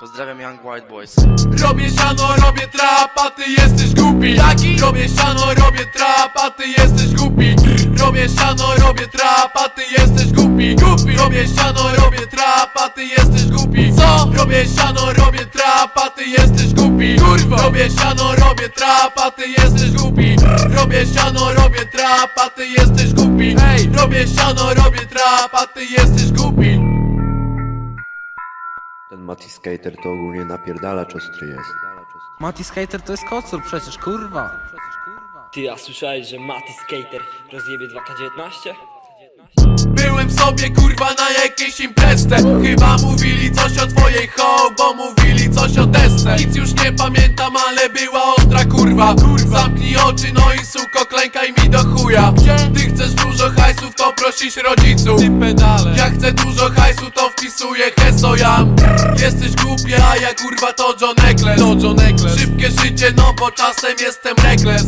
Pozdrawiam Young White Boys. Robię siano, robię trap, a ty jesteś głupi. Jaki? Robię siano, robię trap, a ty jesteś głupi. Robię siano, robię trap, a ty jesteś głupi. Głupi. Robię siano, robię trap, a ty jesteś głupi. Co? Robię siano, robię trap, a ty jesteś głupi. Kurwa. Robię siano, robię trap, a ty jesteś głupi. Robię siano, robię trap, a ty jesteś głupi. Ej. Robię siano, robię trap, a ty jesteś głupi Mati Skater to ogólnie napierdalacz ostry jest. Mati Skater to jest kocur przecież, kurwa. Ty, a słyszałeś, że Mati Skater rozjebie 2K19? Byłem sobie kurwa na jakiejś imprezce Chyba mówili coś o twojej ho, bo mówili coś o desce Nic już nie pamiętam, ale była ostra kurwa Zamknij oczy, no i suko, klękaj mi do chuja Ty prosisz rodziców. Ty pedale. Ja chcę dużo hajsu, to wpisuję heso jam. Jesteś głupia, a ja kurwa to John Eccles. To John Eccles. Szybkie życie, no bo czasem jestem reckless